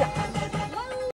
啊